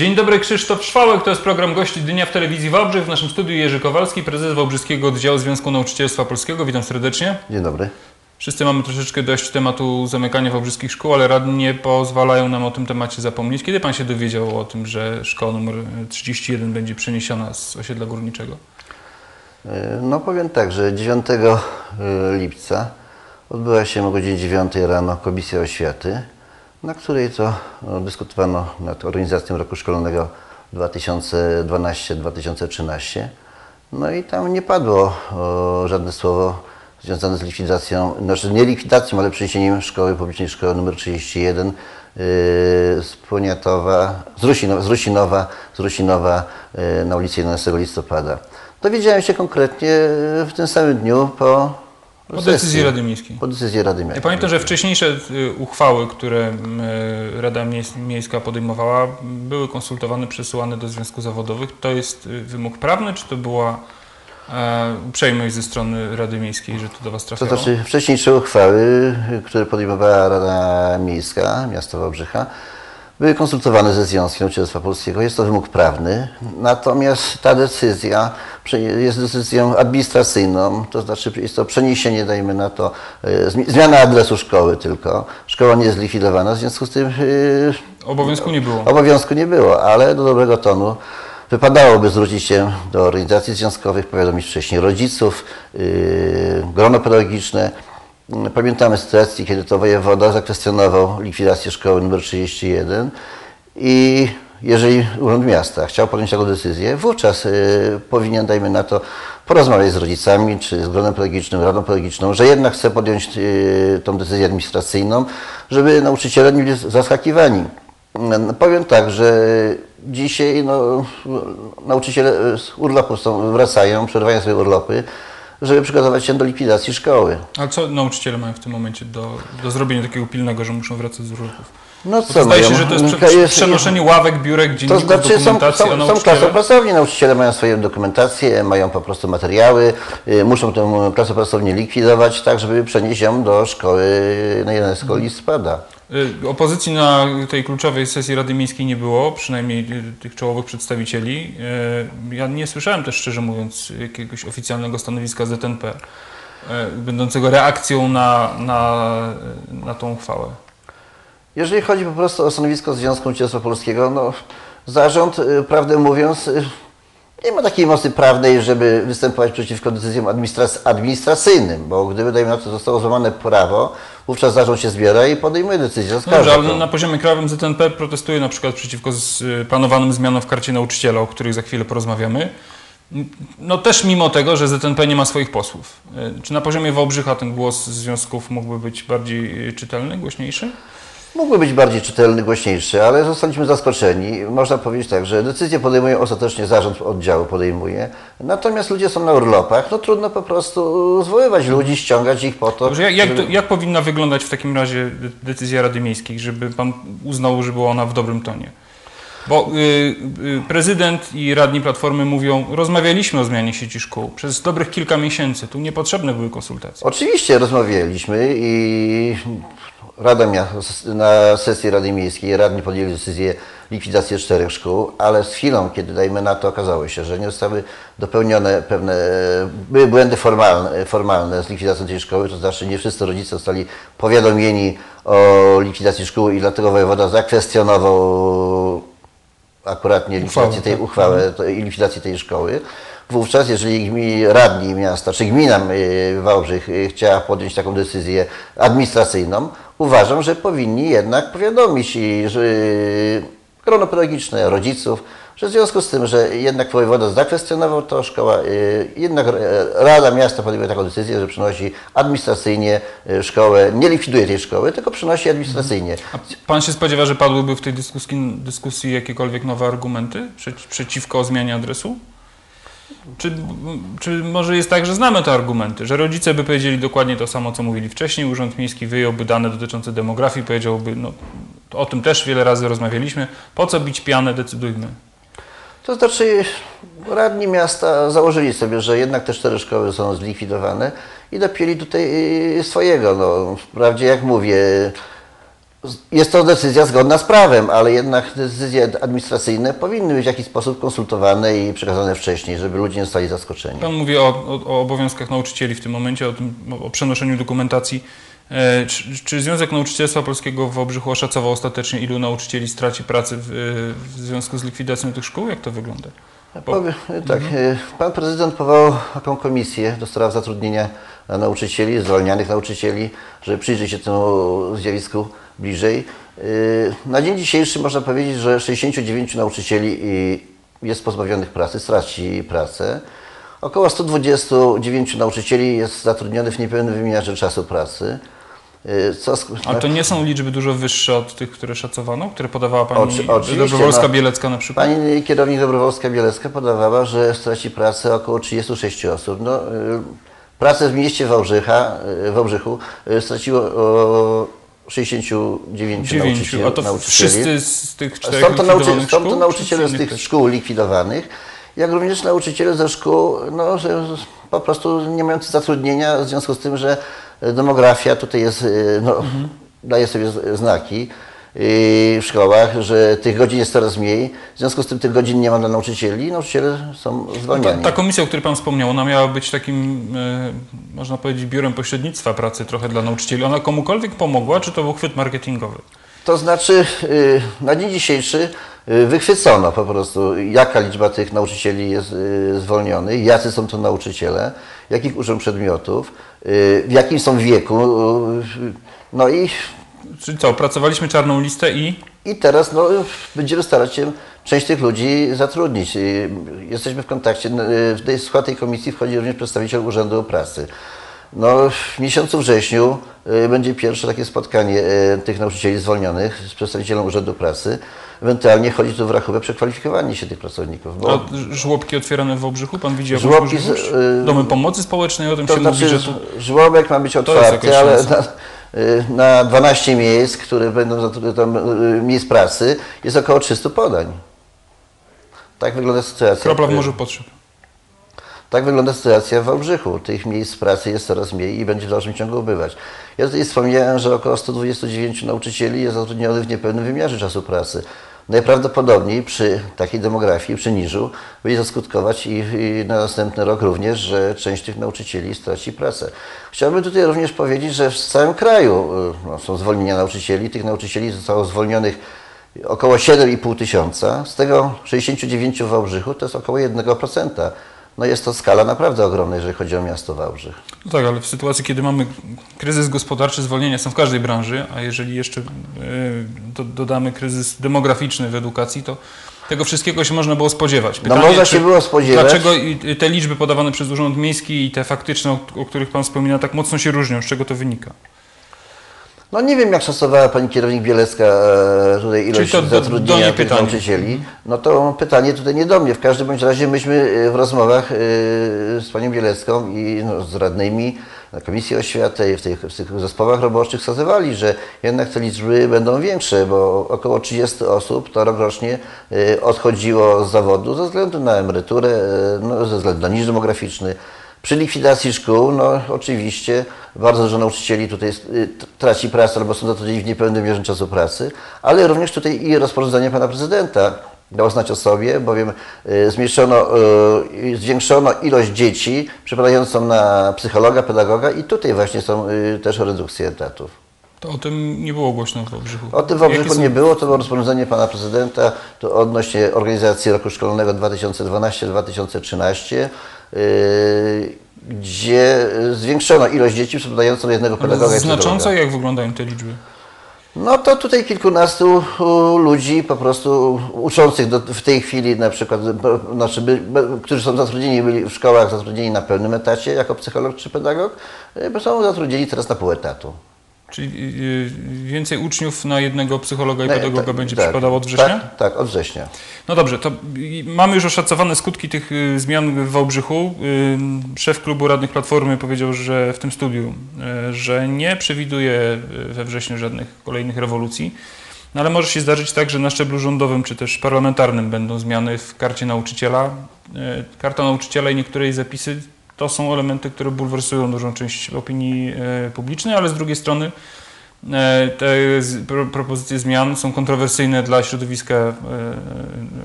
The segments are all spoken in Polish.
Dzień dobry, Krzysztof Szwałek, to jest program Gości Dnia w Telewizji Wałbrzych. W naszym studiu Jerzy Kowalski, prezes Wałbrzyskiego Oddziału Związku Nauczycielstwa Polskiego. Witam serdecznie. Dzień dobry. Wszyscy mamy troszeczkę dość tematu zamykania wałbrzyskich szkół, ale radnie pozwalają nam o tym temacie zapomnieć. Kiedy Pan się dowiedział o tym, że szkoła numer 31 będzie przeniesiona z osiedla górniczego? No powiem tak, że 9 lipca odbyła się o godzinie 9 rano Komisja Oświaty, na której to no, dyskutowano nad organizacją roku szkolnego 2012-2013. No i tam nie padło żadne słowo związane z likwidacją, znaczy nie likwidacją, ale przeniesieniem szkoły publicznej szkoły nr 31 yy, z Poniatowa, z Rusinowa, z Rusinowa, z Rusinowa yy, na ulicy 11 listopada. Dowiedziałem się konkretnie w tym samym dniu po Po decyzji Rady Miejskiej. Po decyzji Rady Ja Miejskiej. pamiętam, że wcześniejsze y, uchwały, które y, Rada Miejska podejmowała, były konsultowane, przesyłane do związków zawodowych. To jest y, wymóg prawny, czy to była e, uprzejmość ze strony Rady Miejskiej, że to do Was To trafiało? znaczy wcześniejsze uchwały, które podejmowała Rada Miejska Miasta Wałbrzycha, były konsultowane ze Związkiem Nauczycielstwa Polskiego. Jest to wymóg prawny, natomiast ta decyzja jest decyzją administracyjną, to znaczy jest to przeniesienie, dajmy na to, e, zmi- zmiana adresu szkoły tylko. Szkoła nie jest zlikwidowana, w związku z tym e, Obowiązku nie było. Obowiązku nie było, ale do dobrego tonu wypadałoby zwrócić się do organizacji związkowych, powiadomić wcześniej rodziców, yy, grono pedagogiczne. Pamiętamy sytuację, kiedy to wojewoda zakwestionował likwidację szkoły nr 31 i jeżeli Urząd Miasta chciał podjąć taką decyzję, wówczas yy, powinien, dajmy na to, porozmawiać z rodzicami czy z gronem pedagogicznym, radą pedagogiczną, że jednak chce podjąć yy, tą decyzję administracyjną, żeby nauczyciele nie byli zaskakiwani. No, Powiem tak, że dzisiaj no, nauczyciele z urlopu są, wracają, przerywają sobie urlopy, żeby przygotować się do likwidacji szkoły. A co nauczyciele mają w tym momencie do, do zrobienia takiego pilnego, że muszą wracać z urlopów? No Bo to zdaje się, że to jest prze, przenoszenie ławek, biurek, To dzienników, znaczy są, dokumentacji, są, są nauczyciele... klasopracownie, nauczyciele mają swoje dokumentacje, mają po prostu materiały, y, muszą tę klasopracownię likwidować, tak żeby przenieść ją do szkoły na 11 listopada. Y, Opozycji na tej kluczowej sesji Rady Miejskiej nie było, przynajmniej y, tych czołowych przedstawicieli. Y, Ja nie słyszałem też, szczerze mówiąc, jakiegoś oficjalnego stanowiska ZNP, będącego reakcją na, na, na tą uchwałę. Jeżeli chodzi po prostu o stanowisko Związku Nauczycielstwa Polskiego, no, zarząd, prawdę mówiąc, nie ma takiej mocy prawnej, żeby występować przeciwko decyzjom administrac- administracyjnym, bo gdyby, dajmy na to, zostało złamane prawo, wówczas zarząd się zbiera i podejmuje decyzję. No dobrze, ale to. na poziomie krajowym ZNP protestuje na przykład przeciwko y, planowanym zmianom w karcie nauczyciela, o których za chwilę porozmawiamy. No też mimo tego, że ZNP nie ma swoich posłów. Y, Czy na poziomie Wałbrzycha ten głos związków mógłby być bardziej y, czytelny, głośniejszy? Mógłby być bardziej czytelny, głośniejszy, ale zostaliśmy zaskoczeni. Można powiedzieć tak, że decyzję podejmuje ostatecznie zarząd oddziału podejmuje, natomiast ludzie są na urlopach, no trudno po prostu zwoływać ludzi, ściągać ich po to. Dobrze, jak, jak, to, jak powinna wyglądać w takim razie de- decyzja Rady Miejskiej, żeby pan uznał, że była ona w dobrym tonie? Bo y, y, prezydent i radni Platformy mówią, rozmawialiśmy o zmianie sieci szkół przez dobrych kilka miesięcy, tu niepotrzebne były konsultacje. Oczywiście rozmawialiśmy i Rada na sesji Rady Miejskiej radni podjęli decyzję likwidacji czterech szkół, ale z chwilą, kiedy dajmy na to, okazało się, że nie zostały dopełnione pewne, były błędy formalne, formalne z likwidacją tej szkoły, to znaczy nie wszyscy rodzice zostali powiadomieni o likwidacji szkół i dlatego wojewoda zakwestionował akuratnie likwidację Uchwałę, tej tak. uchwały to, i likwidacji tej szkoły. Wówczas, jeżeli radni miasta, czy gmina y, Wałbrzych y, chciała podjąć taką decyzję administracyjną, uważam, że powinni jednak powiadomić i, że, y, grono pedagogiczne, rodziców, że w związku z tym, że jednak wojewoda zakwestionował to, szkoła, y, jednak y, Rada Miasta podjęła taką decyzję, że przynosi administracyjnie y, szkołę, nie likwiduje tej szkoły, tylko przynosi administracyjnie. A pan się spodziewa, że padłyby w tej dyskusji, dyskusji jakiekolwiek nowe argumenty przeci- przeciwko zmianie adresu? Czy, czy może jest tak, że znamy te argumenty, że rodzice by powiedzieli dokładnie to samo, co mówili wcześniej, Urząd Miejski wyjąłby dane dotyczące demografii, powiedziałby, no o tym też wiele razy rozmawialiśmy, po co bić pianę, decydujmy. To znaczy, radni miasta założyli sobie, że jednak te cztery szkoły są zlikwidowane i dopięli tutaj y, swojego. No, wprawdzie, jak mówię, Jest to decyzja zgodna z prawem, ale jednak decyzje administracyjne powinny być w jakiś sposób konsultowane i przekazane wcześniej, żeby ludzie nie zostali zaskoczeni. Pan mówi o, o, o obowiązkach nauczycieli w tym momencie, o, tym, o przenoszeniu dokumentacji. E, czy, czy Związek Nauczycielstwa Polskiego w Obrzychu oszacował ostatecznie, ilu nauczycieli straci pracy w, w związku z likwidacją tych szkół? Jak to wygląda? Bo- Powiem, tak, e, pan prezydent powołał taką komisję do spraw zatrudnienia nauczycieli, zwalnianych nauczycieli, żeby przyjrzeć się temu zjawisku bliżej. E, Na dzień dzisiejszy można powiedzieć, że 69 nauczycieli jest pozbawionych pracy, straci pracę. Około 129 nauczycieli jest zatrudnionych w niepełnym wymiarze czasu pracy. E, Co, Ale to nie są liczby dużo wyższe od tych, które szacowano, które podawała pani Oczy- oczywiście, Dobrowolska no. Na przykład? Pani kierownik Dobrowolska-Bielecka podawała, że straci pracę około 36 osób. No, y, pracę w mieście Wałbrzycha, y, Wałbrzychu y, straciło o 69 Dziewięciu. nauczycieli. A to nauczycieli. wszyscy z tych czterech Są to, nauczy, są to czy nauczyciele z tych też? szkół likwidowanych, jak również nauczyciele ze szkół, no, po prostu nie mający zatrudnienia w związku z tym, że demografia tutaj jest, y, no, Mhm. daje sobie znaki y, w szkołach, że tych godzin jest coraz mniej, w związku z tym tych godzin nie ma dla nauczycieli i nauczyciele są No ta, ta komisja, o której Pan wspomniał, ona miała być takim, e, można powiedzieć, biurem pośrednictwa pracy trochę dla nauczycieli. Ona komukolwiek pomogła, czy to był chwyt marketingowy? To znaczy, y, na dzień dzisiejszy y, wychwycono po prostu, jaka liczba tych nauczycieli jest y, zwolnionych, jacy są to nauczyciele, jakich uczą przedmiotów, y, w jakim są wieku. y, No i, Czyli co, pracowaliśmy czarną listę i i teraz no, będziemy starać się część tych ludzi zatrudnić. Y, Jesteśmy w kontakcie, w tej, w skład tej komisji wchodzi również przedstawiciel Urzędu Pracy. No, w miesiącu wrześniu y, będzie pierwsze takie spotkanie y, tych nauczycieli zwolnionych z przedstawicielem Urzędu Pracy. Ewentualnie chodzi tu w rachubę przekwalifikowanie się tych pracowników. Bo a żłobki otwierane w Wałbrzychu? Pan widzi Żłobki z- możliwość? y, Domy pomocy społecznej, o tym to się znaczy, mówi, że tu... żłobek ma być otwarty, ale na, y, na 12 miejsc, które będą tam, miejsc pracy, jest około 300 podań. Tak wygląda sytuacja. Kropla w morzu potrzeb. Tak wygląda sytuacja w Wałbrzychu. Tych miejsc pracy jest coraz mniej i będzie w dalszym ciągu ubywać. Ja tutaj wspomniałem, że około 129 nauczycieli jest zatrudnionych w niepełnym wymiarze czasu pracy. Najprawdopodobniej przy takiej demografii, przy niżu, będzie to skutkować i, i na następny rok również, że część tych nauczycieli straci pracę. Chciałbym tutaj również powiedzieć, że w całym kraju y, no, są zwolnienia nauczycieli. Tych nauczycieli zostało zwolnionych około 7,5 tysiąca. Z tego 69 w Wałbrzychu to jest około 1%. No jest to skala naprawdę ogromna, jeżeli chodzi o miasto Wałbrzych. No tak, ale w sytuacji, kiedy mamy kryzys gospodarczy, zwolnienia są w każdej branży, a jeżeli jeszcze y, do, dodamy kryzys demograficzny w edukacji, to tego wszystkiego się można było spodziewać. No można się było spodziewać. Dlaczego te liczby podawane przez Urząd Miejski i te faktyczne, o, o których Pan wspomina, tak mocno się różnią? Z czego to wynika? No nie wiem, jak szacowała pani kierownik Bielecka e, tutaj ilość to do- do zatrudnienia tych nauczycieli. No to pytanie tutaj nie do mnie. W każdym bądź razie myśmy e, w rozmowach e, z panią Bielecką i no, z radnymi na Komisji Oświaty i w tych, w tych zespołach roboczych wskazywali, że jednak te liczby będą większe, bo około 30 osób to rokrocznie e, odchodziło z zawodu ze względu na emeryturę, no, ze względu na niż demograficzny. Przy likwidacji szkół, no oczywiście bardzo dużo nauczycieli tutaj y, traci pracę albo są zatrudnieni w niepełnym mierze czasu pracy, ale również tutaj i rozporządzenie pana prezydenta dało znać o sobie, bowiem y, zmniejszono, y, zwiększono ilość dzieci przypadającą na psychologa, pedagoga i tutaj właśnie są też redukcje etatów. To o tym nie było głośno w Wałbrzychu. O tym w Wałbrzychu są- nie było, to było rozporządzenie pana prezydenta to odnośnie organizacji roku szkolnego 2012-2013, yy, gdzie zwiększono ilość dzieci przypadającą jednego pedagoga i Znacząco, jak wyglądają te liczby? No to tutaj kilkunastu ludzi po prostu uczących do, w tej chwili na przykład, znaczy by, którzy są zatrudnieni byli w szkołach zatrudnieni na pełnym etacie jako psycholog czy pedagog, yy, są zatrudnieni teraz na pół etatu. Czyli y, więcej uczniów na jednego psychologa i No, pedagoga tak, będzie tak, przypadało od września? Tak, tak, od września. No dobrze, to mamy już oszacowane skutki tych y, zmian w Wałbrzychu. Y, Szef klubu radnych Platformy powiedział, że w tym studiu, y, że nie przewiduje y, we wrześniu żadnych kolejnych rewolucji, no ale może się zdarzyć tak, że na szczeblu rządowym czy też parlamentarnym będą zmiany w karcie nauczyciela. Y, Karta nauczyciela i niektóre jej zapisy to są elementy, które bulwersują dużą część opinii y, publicznej, ale z drugiej strony e, te propozycje zmian są kontrowersyjne dla środowiska e,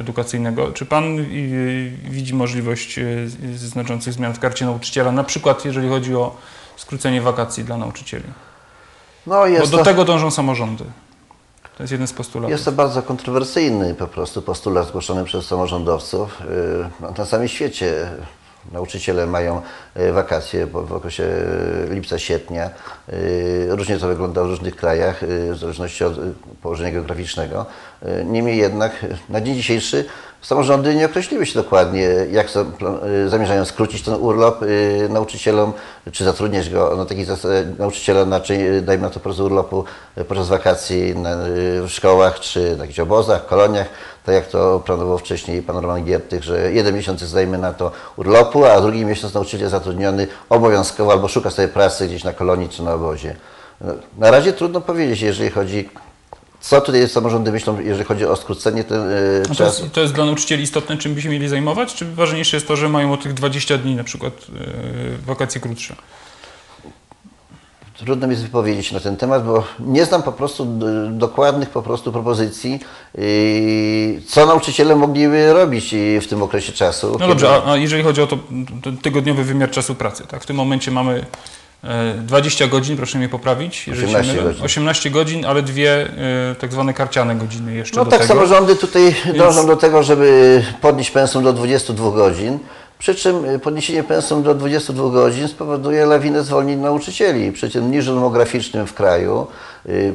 edukacyjnego. Czy pan e, widzi możliwość znaczących zmian w karcie nauczyciela, na przykład jeżeli chodzi o skrócenie wakacji dla nauczycieli? No jest Bo do to... tego dążą samorządy. To jest jeden z postulatów. Jest to bardzo kontrowersyjny po prostu postulat zgłoszony przez samorządowców. Na całym świecie Nauczyciele mają e, wakacje w okresie e, lipca, sierpnia. E, różnie to wygląda w różnych krajach, w zależności od położenia geograficznego. Niemniej jednak na dzień dzisiejszy samorządy nie określiły się dokładnie, jak zamierzają skrócić ten urlop nauczycielom, czy zatrudniać go na taki nauczyciela na, dajmy na to po prostu urlopu podczas wakacji w szkołach, czy na jakichś obozach, koloniach tak jak to planował wcześniej pan Roman Giertych, że jeden miesiąc zdajemy na to urlopu, a drugi miesiąc nauczyciel zatrudniony obowiązkowo albo szuka sobie pracy gdzieś na kolonii czy na obozie. Na razie trudno powiedzieć, jeżeli chodzi co tutaj samorządy myślą, jeżeli chodzi o skrócenie ten, yy, to, jest, to jest dla nauczycieli istotne, czym by się mieli zajmować? Czy ważniejsze jest to, że mają o tych 20 dni na przykład yy, wakacje krótsze? Trudno mi jest wypowiedzieć na ten temat, bo nie znam po prostu dokładnych po prostu propozycji, co nauczyciele mogliby robić w tym okresie czasu. No dobrze, a, a, jeżeli chodzi o to tygodniowy wymiar czasu pracy, tak? W tym momencie mamy 20 e, godzin, proszę mnie poprawić. 18 godzin. 18 godzin, ale dwie e, tak zwane karciane godziny jeszcze No do tak, tego. samorządy tutaj Więc... dążą do tego, żeby podnieść pensum do 22 godzin. Przy czym y, podniesienie pensum do 22 godzin spowoduje lawinę zwolnień nauczycieli. Przy tym niżu demograficznym w kraju,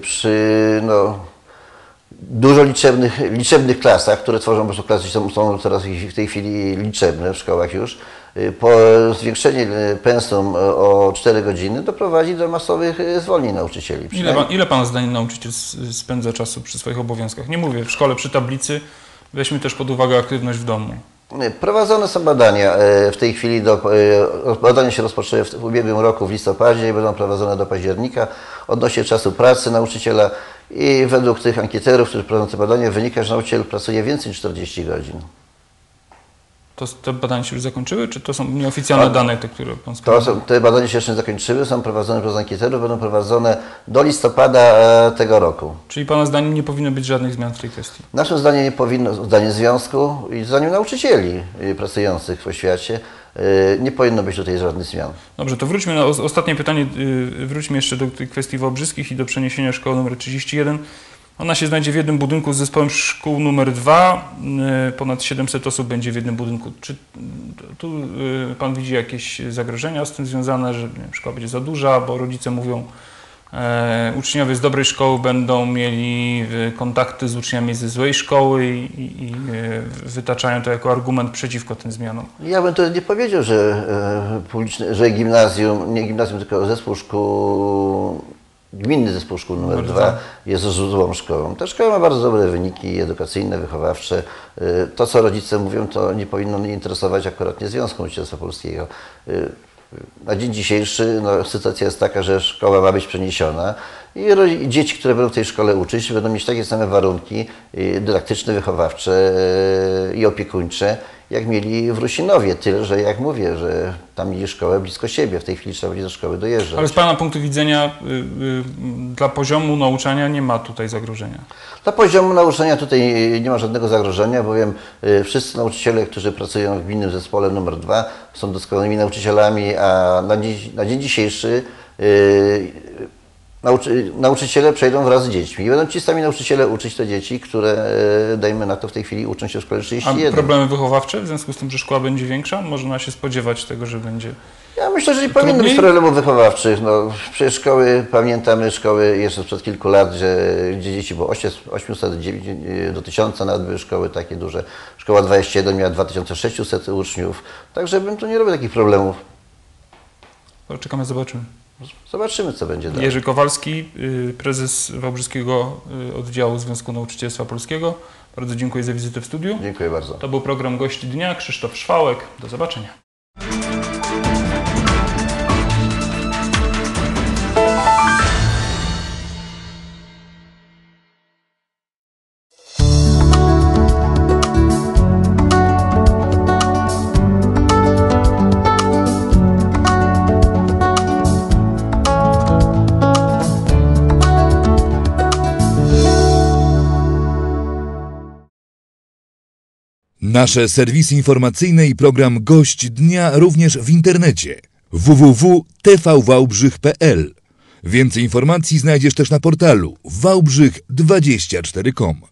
przy no, dużo liczebnych, liczebnych klasach, które tworzą po prostu klasy, są, są teraz w tej chwili liczebne w szkołach już, y, po zwiększenie pensum o 4 godziny doprowadzi do masowych zwolnień nauczycieli. Ile pan, ile pan zdaniem nauczyciel spędza czasu przy swoich obowiązkach? Nie mówię w szkole przy tablicy, weźmy też pod uwagę aktywność w domu. Prowadzone są badania w tej chwili. Do, badania się rozpoczęły w ubiegłym roku w listopadzie i będą prowadzone do października odnośnie czasu pracy nauczyciela i według tych ankieterów, którzy prowadzą te badania wynika, że nauczyciel pracuje więcej niż 40 godzin. To te badania się już zakończyły, czy to są nieoficjalne dane, te, które Pan to są, Te badania się jeszcze nie zakończyły, są prowadzone przez ankieterów, będą prowadzone do listopada e, tego roku. Czyli Pana zdaniem nie powinno być żadnych zmian w tej kwestii? Naszym zdaniem nie powinno, zdaniem związku i zdaniem nauczycieli pracujących w oświacie, e, nie powinno być tutaj żadnych zmian. Dobrze, to wróćmy na ostatnie pytanie, y, wróćmy jeszcze do tej kwestii Wałbrzyskich i do przeniesienia szkoły numer 31. Ona się znajdzie w jednym budynku z zespołem szkół numer 2. Y, ponad 700 osób będzie w jednym budynku. Czy tu y, Pan widzi jakieś zagrożenia z tym związane, że szkoła będzie za duża, bo rodzice mówią, uczniowie z dobrej szkoły będą mieli e, kontakty z uczniami ze złej szkoły i, i, i e, wytaczają to jako argument przeciwko tym zmianom. Ja bym to nie powiedział, że, publiczne, że gimnazjum, nie gimnazjum, tylko zespół szkół Gminny Zespół Szkół nr 2 jest złą szkołą. Ta szkoła ma bardzo dobre wyniki edukacyjne, wychowawcze. To, co rodzice mówią, to nie powinno mnie interesować akurat nie Związku Nauczycielstwa Polskiego. Na dzień dzisiejszy no, sytuacja jest taka, że szkoła ma być przeniesiona i dzieci, które będą w tej szkole uczyć, będą mieć takie same warunki dydaktyczne, wychowawcze i opiekuńcze, jak mieli w Rusinowie. Tyle, że jak mówię, że tam mieli szkołę blisko siebie, w tej chwili trzeba będzie do szkoły dojeżdżać. Ale z Pana punktu widzenia y, y, dla poziomu nauczania nie ma tutaj zagrożenia? Dla poziomu nauczania tutaj nie ma żadnego zagrożenia, bowiem y, wszyscy nauczyciele, którzy pracują w gminnym zespole numer 2 są doskonałymi nauczycielami, a na dzień, na dzień dzisiejszy y, nauczy, nauczyciele przejdą wraz z dziećmi. I będą ci sami nauczyciele uczyć te dzieci, które, e, dajmy na to, w tej chwili uczą się w szkole 31. A problemy wychowawcze w związku z tym, że szkoła będzie większa? Można się spodziewać tego, że będzie ja myślę, że nie powinno być problemów wychowawczych. No, przecież szkoły, pamiętamy szkoły jeszcze sprzed kilku lat, że, gdzie dzieci było 800 do 1000 nawet były szkoły takie duże. Szkoła 21 miała 2600 uczniów. Także bym tu nie robił takich problemów. Czekamy, zobaczymy. Zobaczymy, co będzie dalej. Jerzy Kowalski, y, prezes Wałbrzyskiego y, Oddziału Związku Nauczycielstwa Polskiego. Bardzo dziękuję za wizytę w studiu. Dziękuję bardzo. To był program Gości Dnia. Krzysztof Szwałek. Do zobaczenia. Nasze serwisy informacyjne i program Gość Dnia również w internecie www.tvwałbrzych.pl Więcej informacji znajdziesz też na portalu wałbrzych24.com.